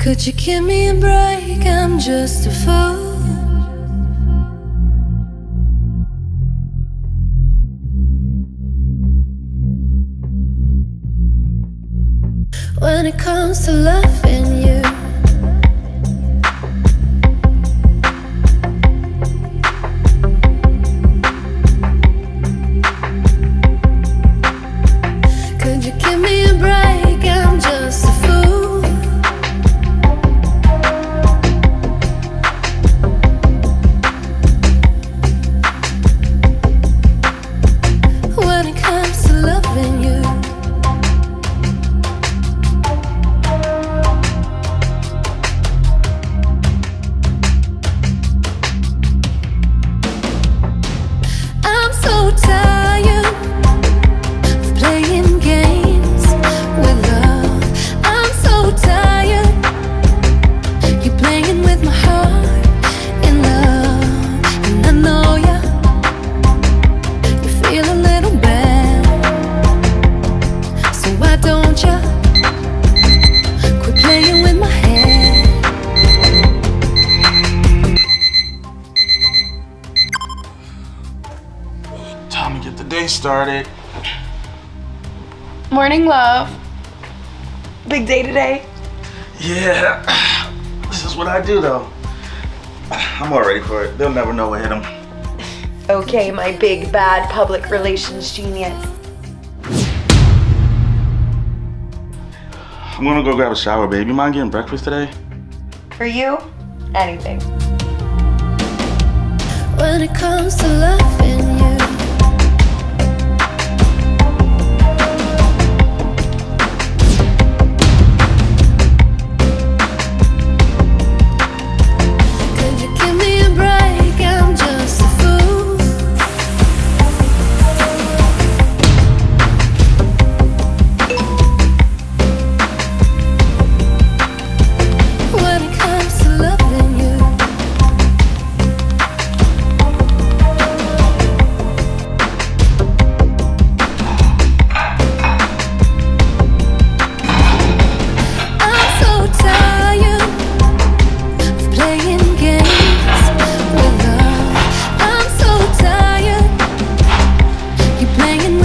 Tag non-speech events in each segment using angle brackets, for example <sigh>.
Could you give me a break? I'm just a fool. When it comes to loving my big bad public relations genius. I'm gonna go grab a shower, babe. You mind getting breakfast today? For you, anything. When it comes to loving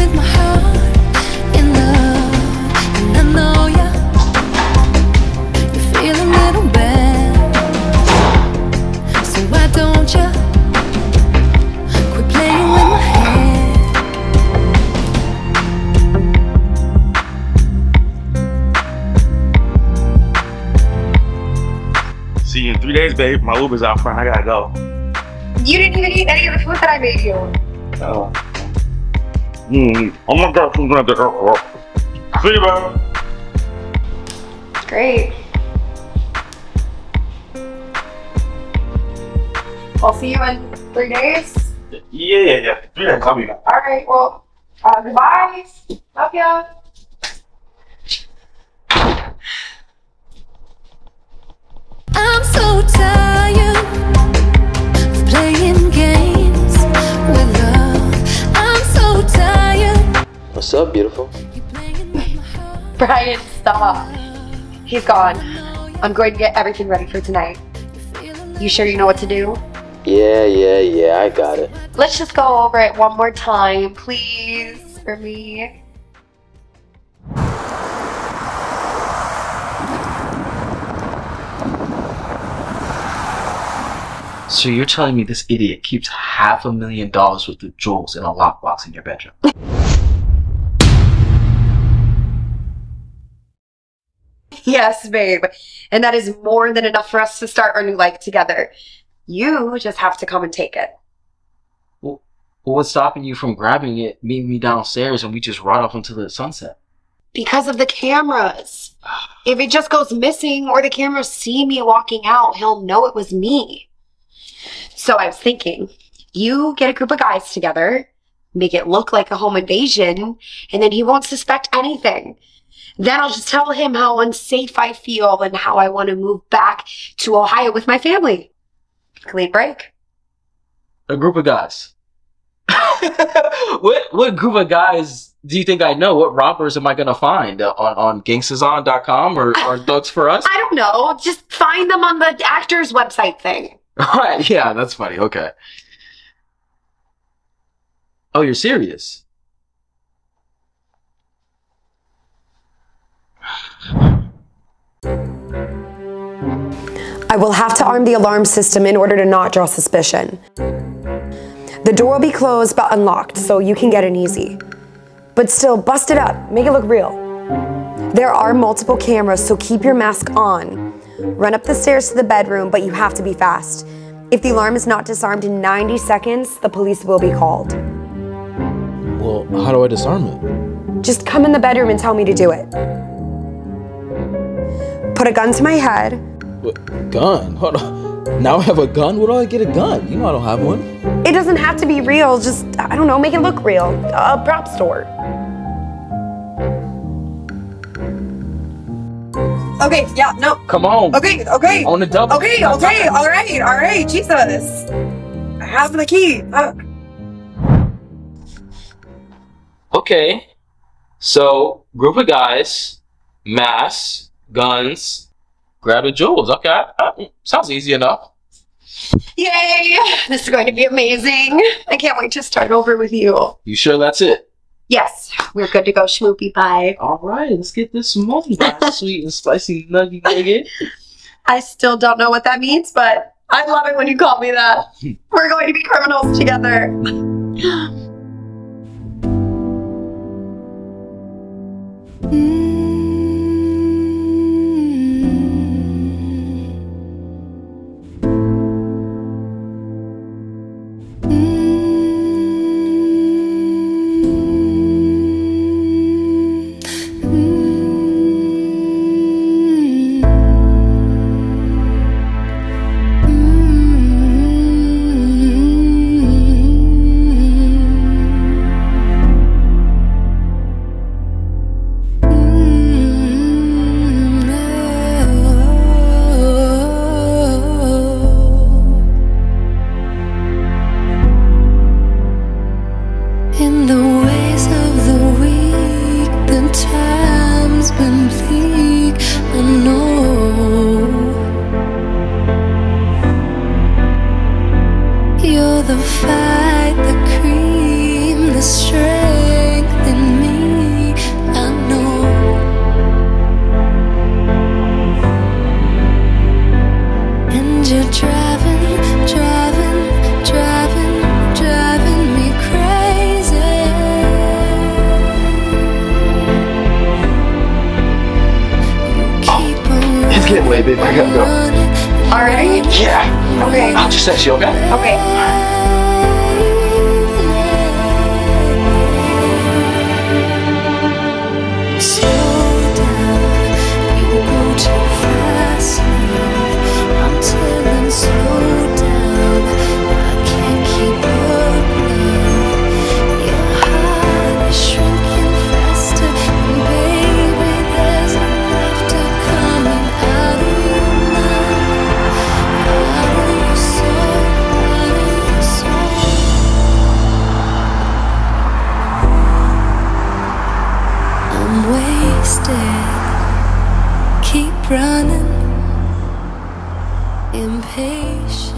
See you feel a little bad so why don't ya quit playing with my head see in three days, babe. My Uber's out front. I gotta go. You didn't even eat any of the food that I made you. Oh. Hmm. Oh my God, who's gonna get her? See you, babe. Great. I'll see you in three days. Yeah, yeah, yeah. Three days. I'll be back. All right. Well, uh, goodbye. Love ya. I'm so tired What's up, beautiful? You're playing <laughs> with my heart. Brian, stop. He's gone. I'm going to get everything ready for tonight. You sure you know what to do? Yeah, yeah, yeah, I got it. Let's just go over it one more time, please, for me. So you're telling me this idiot keeps half a million dollars worth of jewels in a lockbox in your bedroom? <laughs> <laughs> Yes, babe. And that is more than enough for us to start our new life together. You just have to come and take it. Well, what's stopping you from grabbing it, meeting me downstairs, and we just ride off into the sunset? Because of the cameras. <sighs> If it just goes missing or the cameras see me walking out, he'll know it was me. So I was thinking, you get a group of guys together, make it look like a home invasion, and then he won't suspect anything. Then I'll just tell him how unsafe I feel and how I want to move back to Ohio with my family. Clean break. A group of guys. <laughs> what what group of guys do you think I know? What robbers am I gonna find uh, on on gangstazon.com or or <laughs> Thugs for Us? I don't know. Just find them on the actors website thing. <laughs> Right, yeah, that's funny. Okay. Oh, you're serious? I will have to arm the alarm system in order to not draw suspicion. The door will be closed but unlocked, so you can get in easy. But still, bust it up, make it look real. There are multiple cameras, so keep your mask on. Run up the stairs to the bedroom, but you have to be fast. If the alarm is not disarmed in 90 seconds, the police will be called. Well, how do I disarm it? Just come in the bedroom and tell me to do it. Put a gun to my head. What, gun? Hold on. Now I have a gun? Where do I get a gun? You know I don't have one. It doesn't have to be real, just, I don't know, make it look real. A prop store. Okay, yeah, no. Come on. Okay, okay. On the double. Okay, okay, all right, all right, Jesus. I have the key. Fuck. Okay. So, group of guys, masks, guns, grab the jewels. Okay. Uh, sounds easy enough. Yay! <laughs> This is going to be amazing. I can't wait to start over with you. You sure that's it? Yes, we're good to go, Schmoopy Pie. All right, let's get this money, <laughs> sweet and spicy nugget nugget. I still don't know what that means, but I love it when you call me that. <laughs> We're going to be criminals together. You, okay? Okay. Running. Impatient.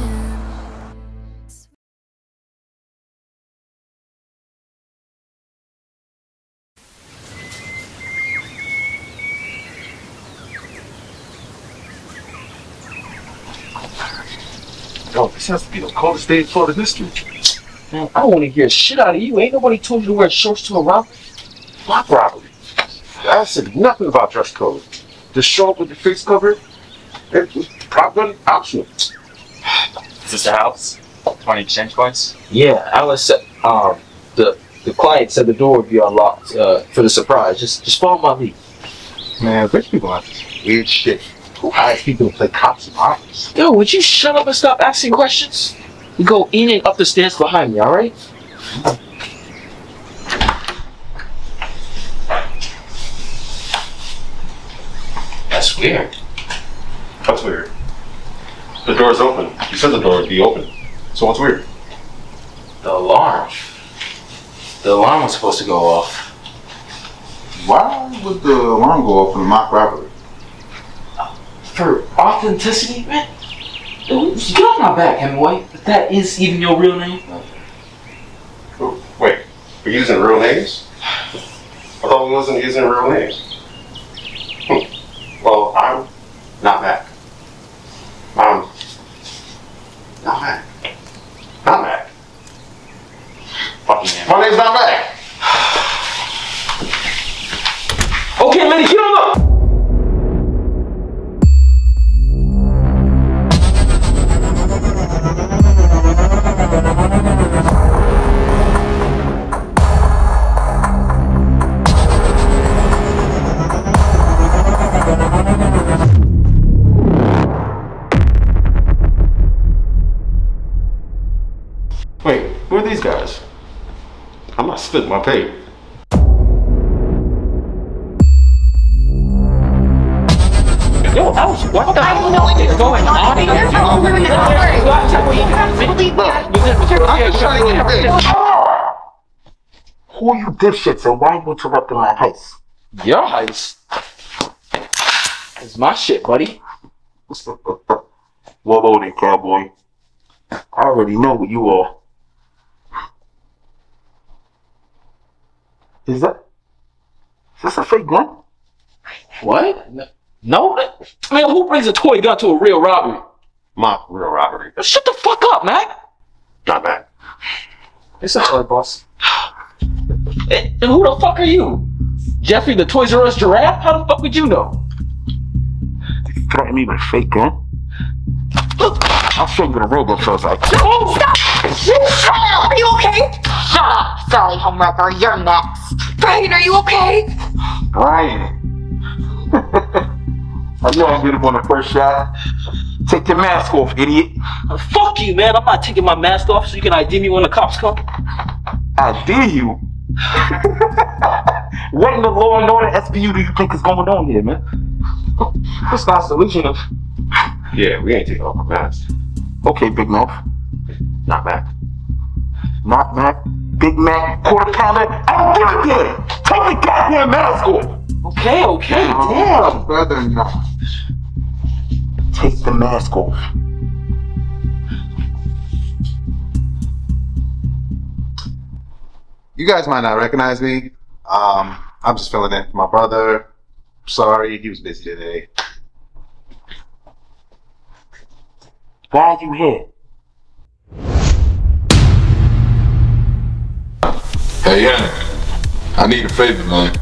Yo, this has to be the coldest day in Florida history. Man, I don't want to hear shit out of you. Ain't nobody told you to wear shorts to a robbery. Block robbery. I said nothing about dress code. Just show with the face covered. It was probably optional. Is this the house? 20 exchange points? Yeah, Alice said, um, the the client said the door would be unlocked uh, for the surprise. Just just follow my lead. Man, rich people have this weird shit. Who hires people to play cops and robbers? Yo, would you shut up and stop asking questions? We go in and up the stairs behind me, all That's weird. What's weird? The door's open. You said the door would be open. So what's weird? The alarm. The alarm was supposed to go off. Why would the alarm go off in a mock robbery? For authenticity, man. Get off my back, Hemingway. If that is even your real name. Wait, we're using real names? I thought we wasn't using real names. I'm not spitting my pay. Yo, Alex, what the hell is going on here? Oh, Who are you dipshits and why are you interrupting my heist? Your heist. It's my shit, buddy. what about it, cowboy. I already know what you are. Is that? Is this a fake gun? What? No, no man. Who brings a toy gun to a real robbery? My real robbery. Shut the fuck up, man. Not bad. It's a toy, boss. And, who the fuck are you? Geoffrey, the Toys R Us giraffe? How the fuck would you know? You threaten me with a fake gun? Look! I'll show you a robo feels like. Oh, stop! Are you okay? Shut up, Sally Homewrecker. You're next. Brian, are you okay? Brian. <laughs> I know I'm getting on the first shot. Take your mask off, idiot. Fuck you, man. I'm not taking my mask off so you can ID me when the cops come. I dare you. <laughs> what in the law and order SVU do you think is going on here, man? It's not a solution. Yeah, we ain't taking off our masks. Okay, Big Mouth. Not Mac. Not Mac. Big Mac. Quarter pounder. I don't give a damn. Take the goddamn mask off. Okay, okay, damn. Better not. Take the mask off. You guys might not recognize me. Um, I'm just filling in for my brother. Sorry, he was busy today. Why are you here? Hey, yeah. I need a favor, man.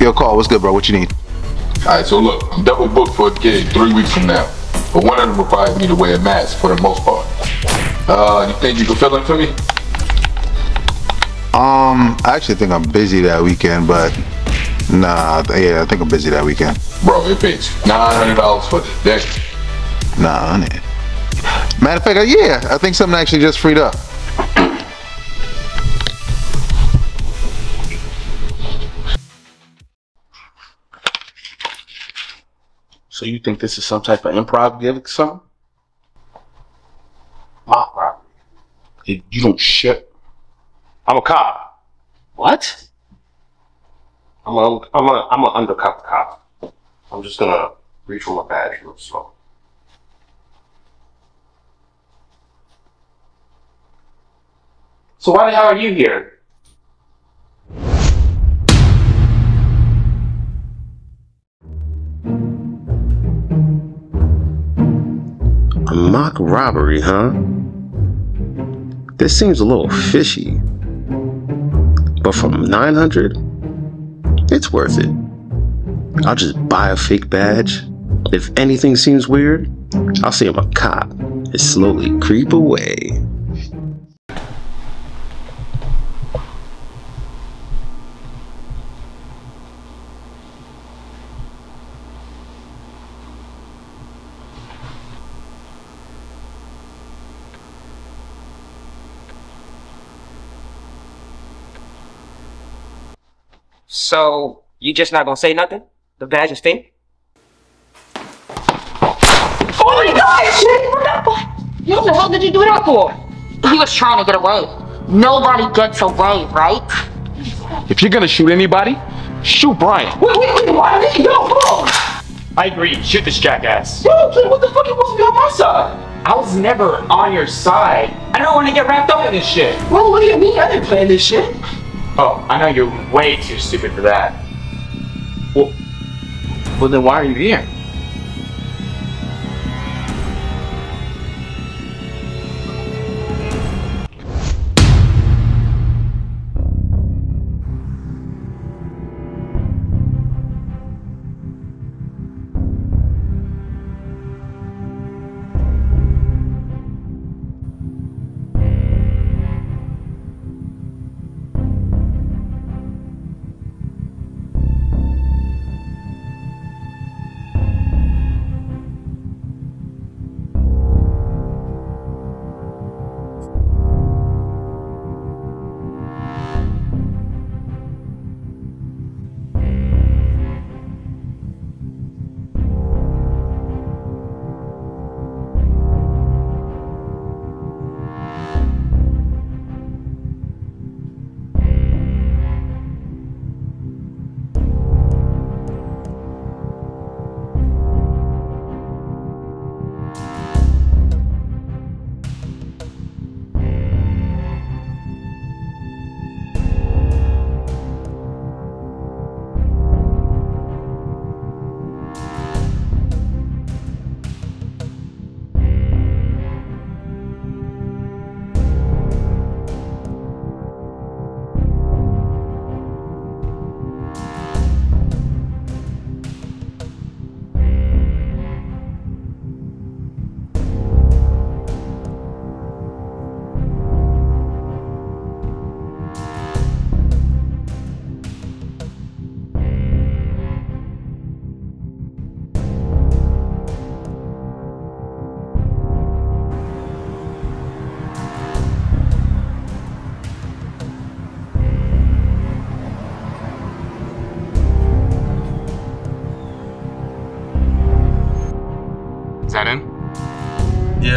Yo, call. What's good, bro? What you need? Alright, so look, I'm double booked for a gig three weeks from now. But one of them requires me to wear a mask for the most part. Uh, you think you can fill in for me? Um, I actually think I'm busy that weekend, but nah, yeah, I think I'm busy that weekend. Bro, it pays $900 for the day. Nah, honey. Matter of fact, uh, yeah, I think something actually just freed up. So you think this is some type of improv or something? Mock robbery. If you don't shit. I'm a cop. What? I'm a, I'm a, I'm an undercover cop. I'm just gonna reach for my badge real slow. So why the hell are you here? A mock robbery, huh? This seems a little fishy. But from 900, it's worth it. I'll just buy a fake badge. If anything seems weird, I'll say I'm a cop and slowly creep away. So you just not gonna say nothing? The badge is fake? Oh my god! What the fuck? What the hell did you do that for? He was trying to get away. Nobody gets away, right? If you're gonna shoot anybody, shoot Brian. Wait, wait, wait, why me? Yo, come on. I agree. Shoot this jackass. Yo, kid, what the fuck you supposed to be on my side? I was never on your side. I don't want to get wrapped up in this shit. Well, look at me. I didn't plan this shit. Oh, I know you're way too stupid for that. Well, well then why are you here?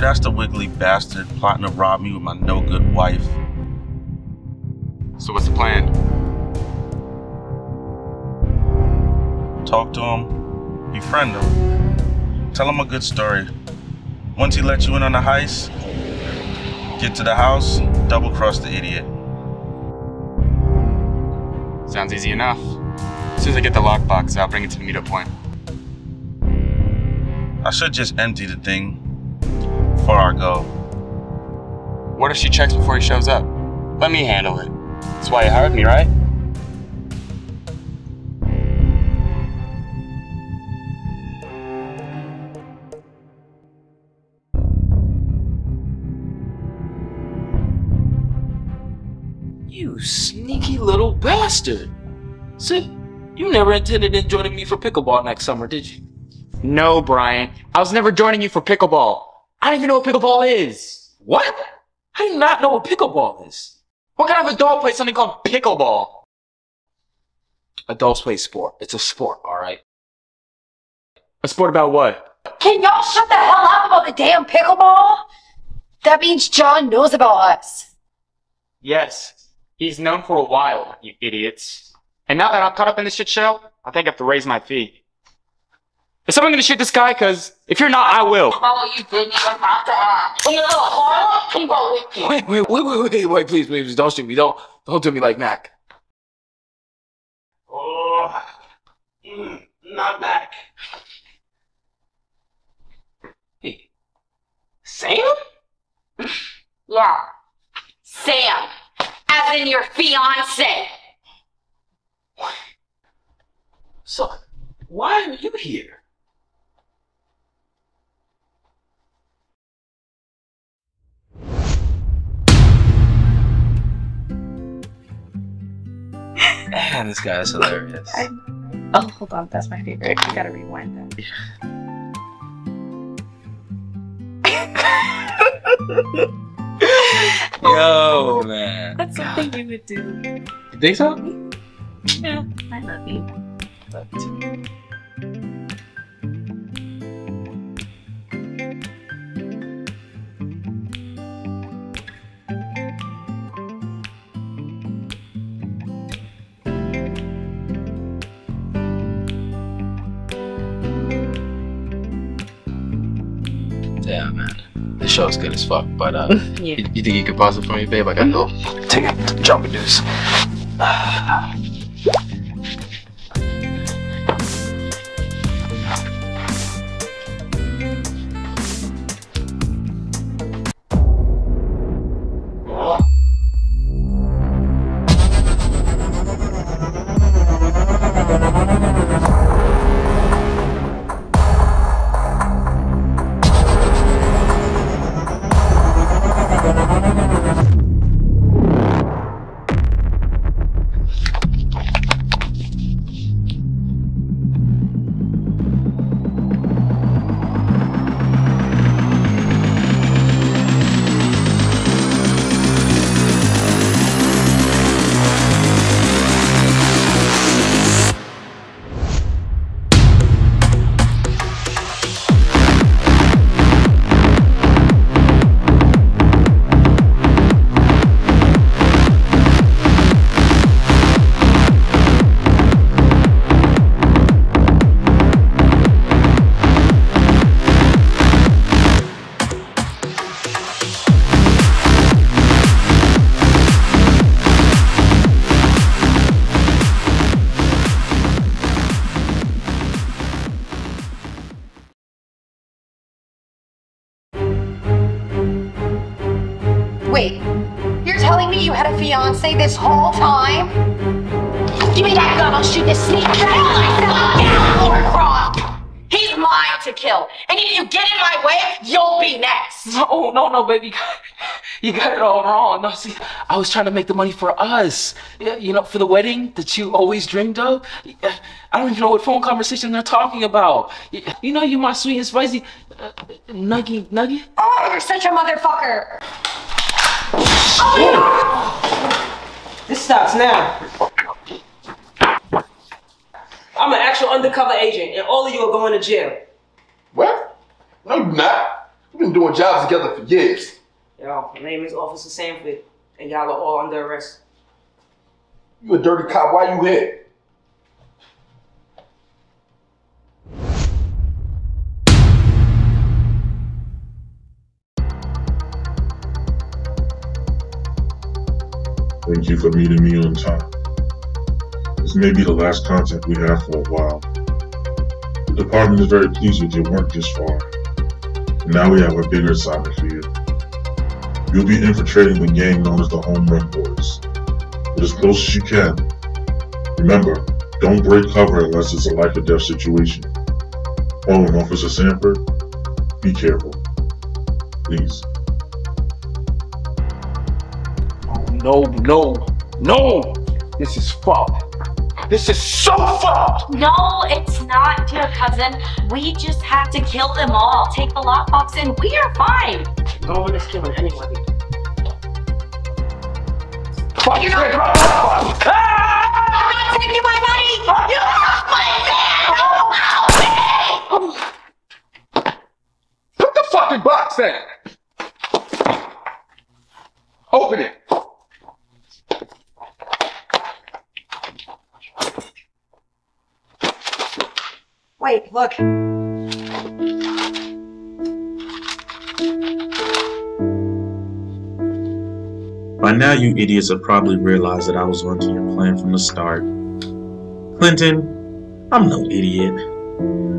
That's the wiggly bastard plotting to rob me with my no good wife. So what's the plan? Talk to him, befriend him, tell him a good story. Once he lets you in on the heist, get to the house, double cross the idiot. Sounds easy enough. As soon as I get the lockbox, I'll bring it to the meetup point. I should just empty the thing before I go. What if she checks before he shows up? Let me handle it. That's why you hired me, right? You sneaky little bastard. So, you never intended in joining me for pickleball next summer, did you? No, Brian. I was never joining you for pickleball. I don't even know what pickleball is. What? I do not know what pickleball is. What kind of adult plays something called pickleball? Adults play sport. It's a sport, alright? A sport about what? Can y'all shut the hell up about the damn pickleball? That means John knows about us. Yes. He's known for a while, you idiots. And now that I'm caught up in this shit show, I think I have to raise my fee. Is someone gonna shoot this guy? Cause if you're not, I will. Oh, you didn't even have to ask. You know, horror people. Wait, wait, wait, wait, wait, wait, please, please, don't shoot me. Don't, don't do me like Mac. Oh, not Mac. Hey, Sam? Yeah. Sam. As in your fiance. So, why are you here? Man, <laughs> this guy is hilarious. I, oh, hold on. That's my favorite. I gotta rewind that. <laughs> Yo, man. That's something you would do. You think so? Yeah, I love you. Love you too. The show's good as fuck. But uh, <laughs> Yeah. you, you think you could pause it for me, babe? I got no. take it. jump deuce. Wait, <sighs> <sighs> me you had a fiance this whole time? Give me that gun, I'll shoot this snake. Kill myself now, Horcroft! He's mine to kill. And if you get in my way, you'll be next. No, no, no, baby. You got it all wrong. No, see, I was trying to make the money for us. Yeah, You know, for the wedding that you always dreamed of. I don't even know what phone conversation they're talking about. You- know, you my sweet and spicy uh, nuggy, nuggy. Oh, you're such a motherfucker. This stops now. I'm an actual undercover agent, and all of you are going to jail. What? No, you're not. We've been doing jobs together for years. Yo, my name is Officer Sanford, and y'all are all under arrest. You a dirty cop. Why you here? Thank you for meeting me on time. This may be the last contact we have for a while. The department is very pleased with your work this far. Now we have a bigger assignment for you. You'll be infiltrating the gang known as the Home Run Boys. Get as close as you can. Remember, don't break cover unless it's a life or death situation. And Officer Sanford, be careful. Please. No, no, no! This is fucked. This is so fucked! No, it's not, dear cousin. We just have to kill them all. Take the lockbox and we are fine. No one is killing anyone. Fuck you! I'm not taking my money! You have my man! Help me! Put the fucking box in. Open it. Wait, look. By now, you idiots have probably realized that I was onto your plan from the start. Clinton, I'm no idiot.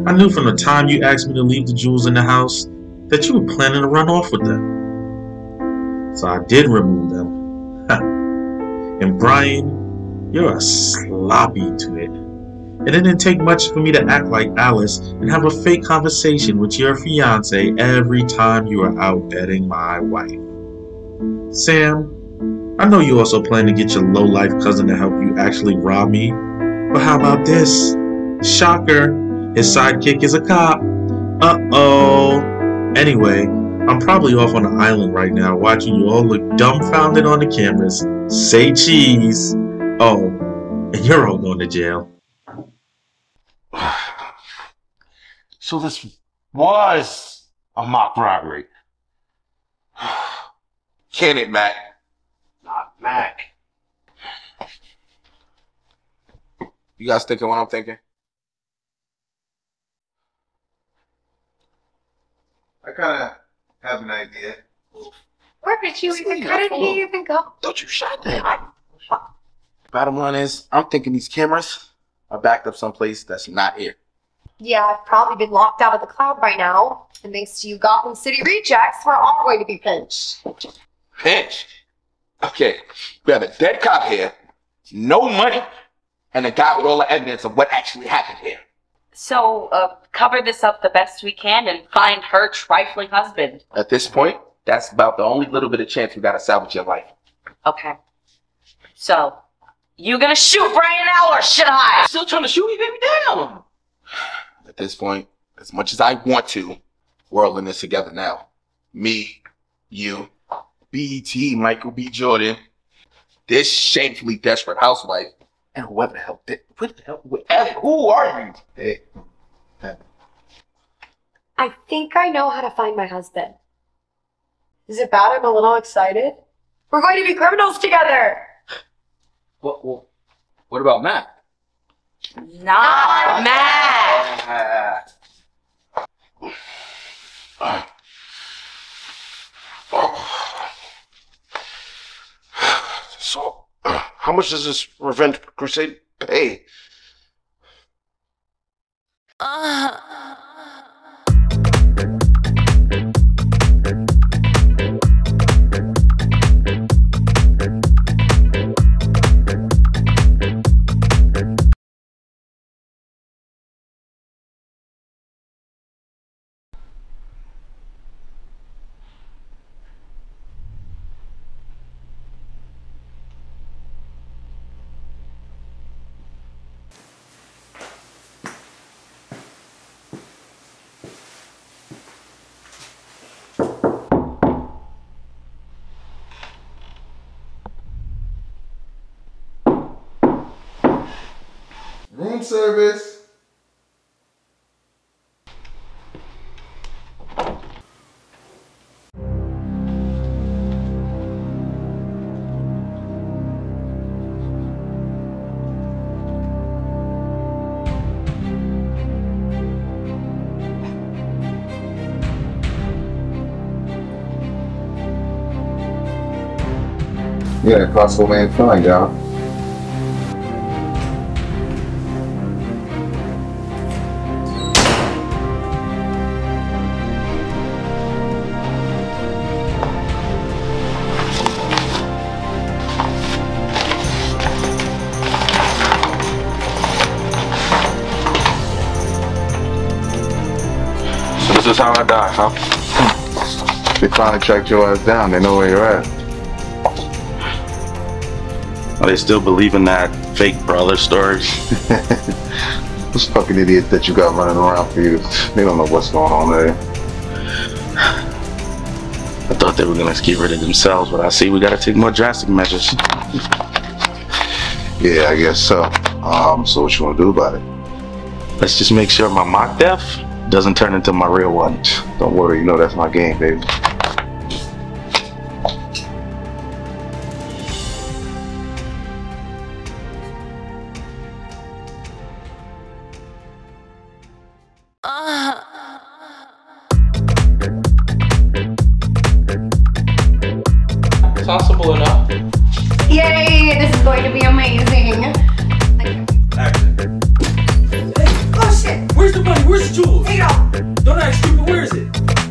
I knew from the time you asked me to leave the jewels in the house that you were planning to run off with them. So I did remove them. <laughs> And Brian, you're a sloppy twit. It didn't take much for me to act like Alice and have a fake conversation with your fiance every time you are out betting my wife. Sam, I know you also plan to get your low-life cousin to help you actually rob me, but how about this? Shocker, his sidekick is a cop. Uh-oh. Anyway, I'm probably off on an island right now watching you all look dumbfounded on the cameras. Say cheese. Oh, and you're all going to jail. <sighs> So this was a mock robbery. <sighs> Can it, Mac? Not Mac. You guys thinking what I'm thinking? I kind of have an idea. idea. Where did you even? How did he even go? Don't you shut that. Bottom line is, I'm thinking these cameras are backed up someplace that's not here. Yeah, I've probably been locked out of the cloud by now. And thanks to you Gotham City rejects, we're all going to be pinched. Pinched? Okay, we have a dead cop here, no money, and a guy with all the evidence of what actually happened here. So, uh, cover this up the best we can and find her trifling husband. At this point, that's about the only little bit of chance we got to salvage your life. Okay. So, you gonna shoot Brian now or should I? Still trying to shoot me, baby? Damn. At this point, as much as I want to, we're all in this together now. Me, you, BET, Michael B. Jordan, this shamefully desperate housewife, and whoever the hell did, what the hell, whoever, who are you? Hey, I think I know how to find my husband. Is it bad? I'm a little excited. We're going to be criminals together. What, what, what about Matt? Not Matt. <sighs> So, uh, <clears throat> how much does this revenge crusade pay? Room service. Yeah, possible man flying down. So this is how I die, huh? They finally tracked your ass down. They know where you're at. Are they still believing that fake brother story? <laughs> Those fucking idiots that you got running around for you, they don't know what's going on there. I thought they were gonna get rid of themselves, but I see we gotta take more drastic measures. Yeah, I guess so. Um, so what you wanna do about it? Let's just make sure my mock death doesn't turn into my real one. Don't worry, you know that's my game, baby. Sounds simple enough. Yay! This is going to be amazing. Where's the money? Where's the jewels? Take it off. Don't act stupid. Where is it?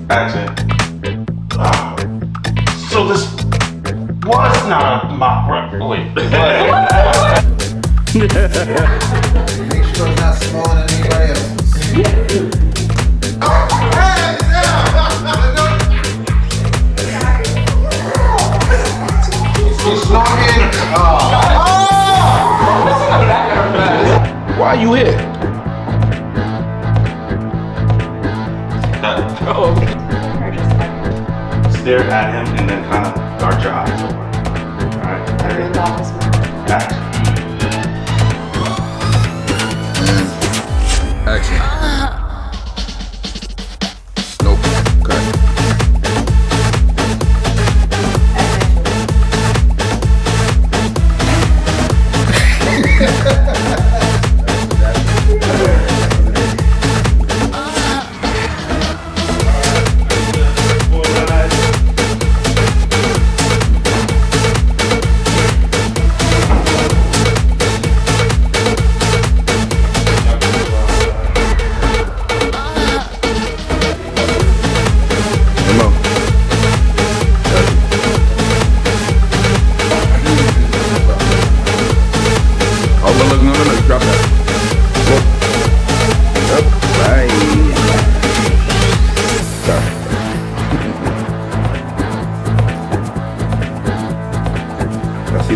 Action. Ah. so this was not a mock record. Wait, what? Make sure <laughs> it's not smaller than anybody else. Why are you here? Oh. Stare at him and then kind of dart your eyes over. Alright, ready? Action.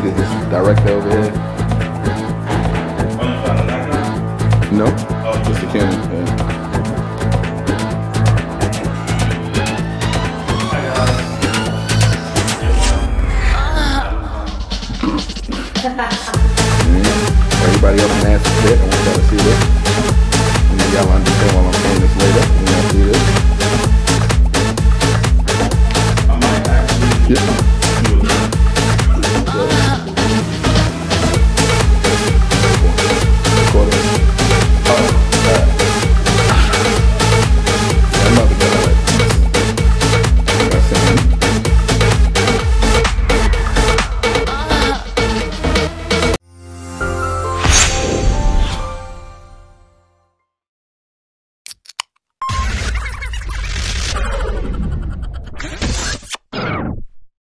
See this director over here. No? Oh, just the camera. Yeah. <laughs> Everybody else in ass fit. I want y'all to see this. And then y'all understand why I'm saying this later. When y'all see this. Yeah.